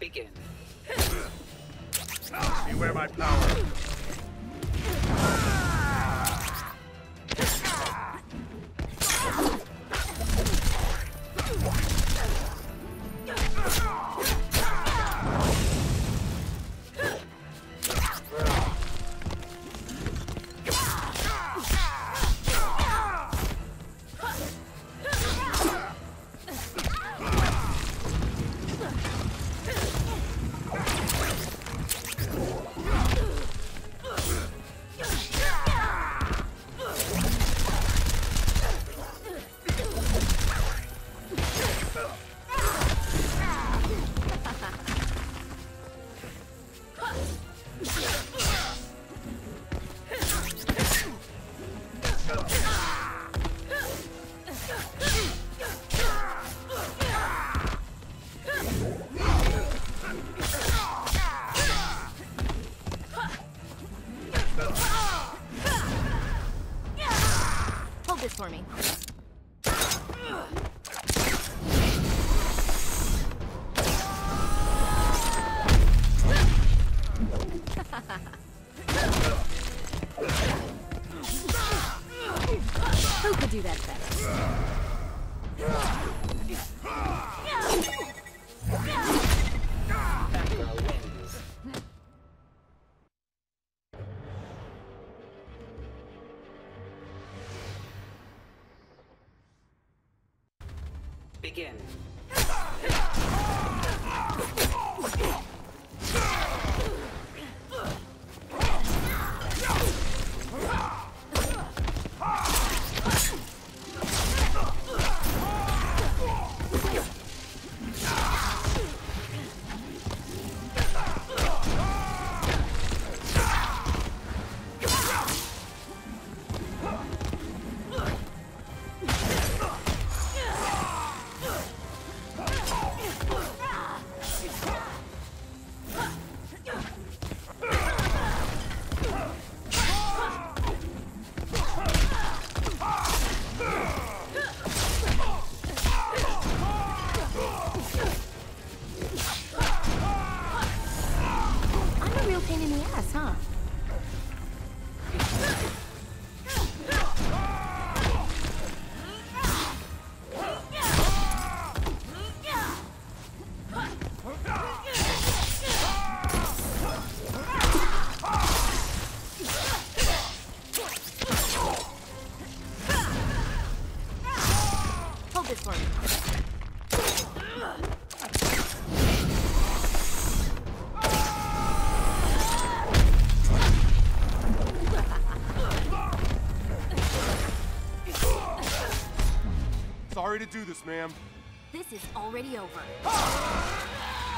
Begin. Beware my power. Who could do that better? This, ma'am. This is already over. Like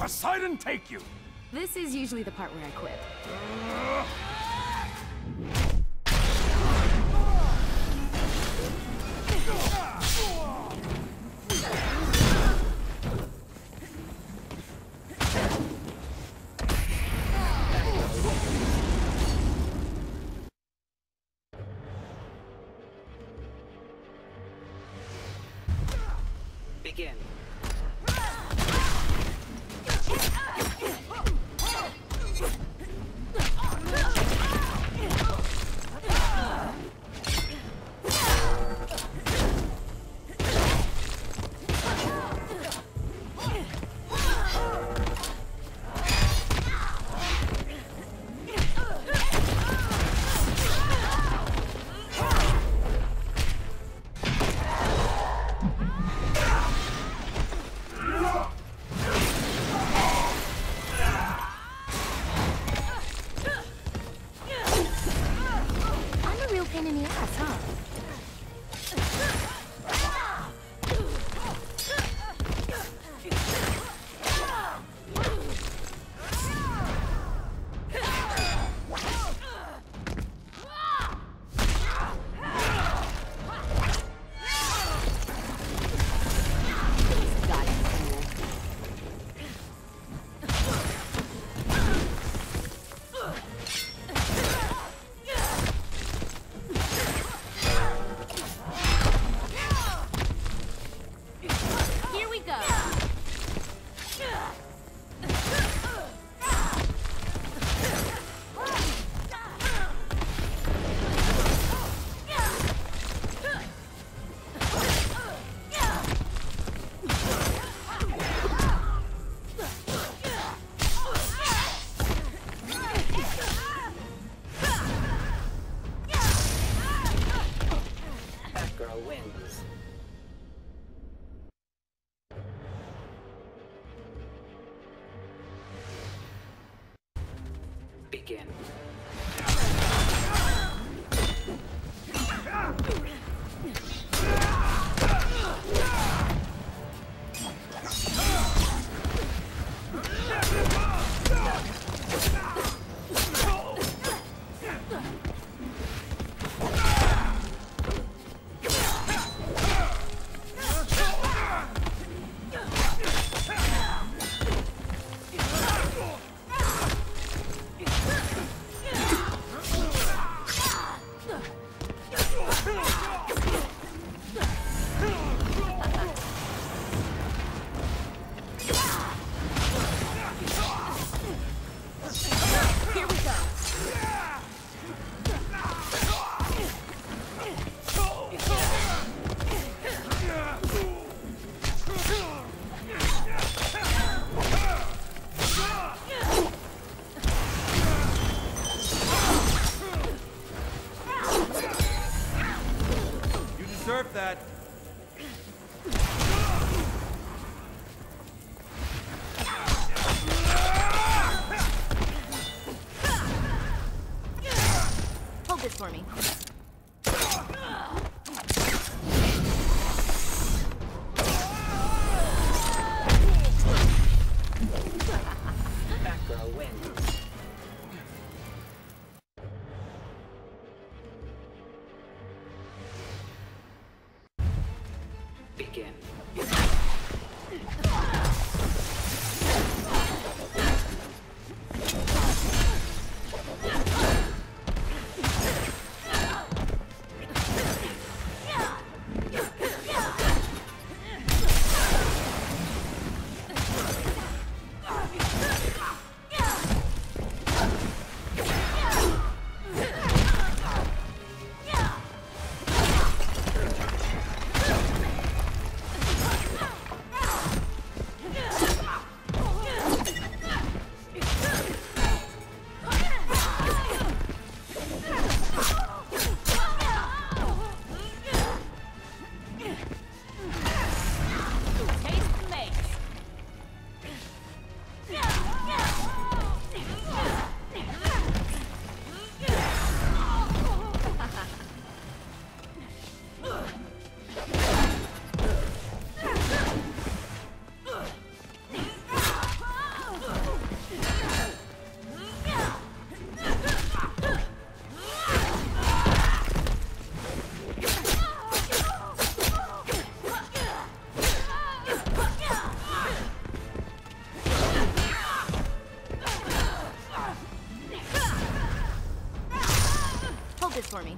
Poseidon take you! This is usually the part where I quit. Deserve that. Begin. This for me.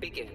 Begin.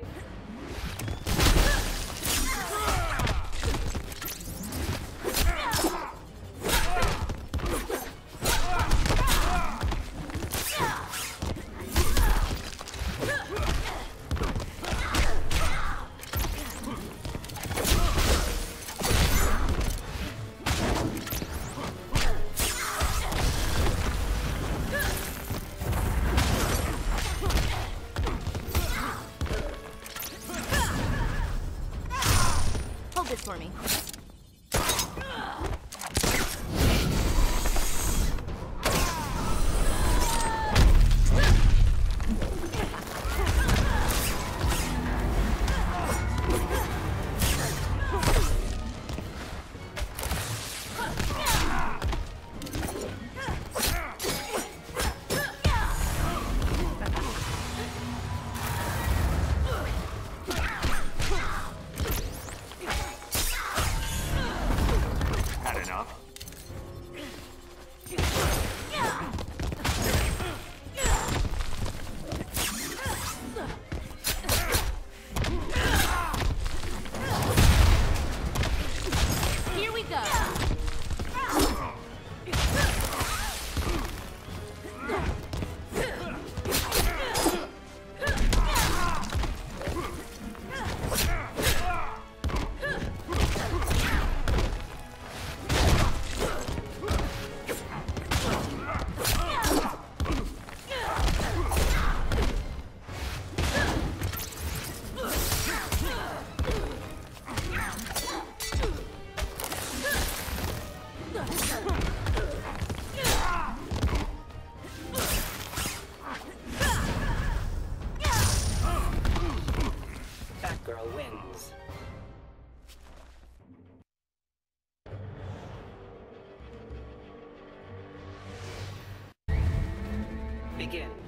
Begin.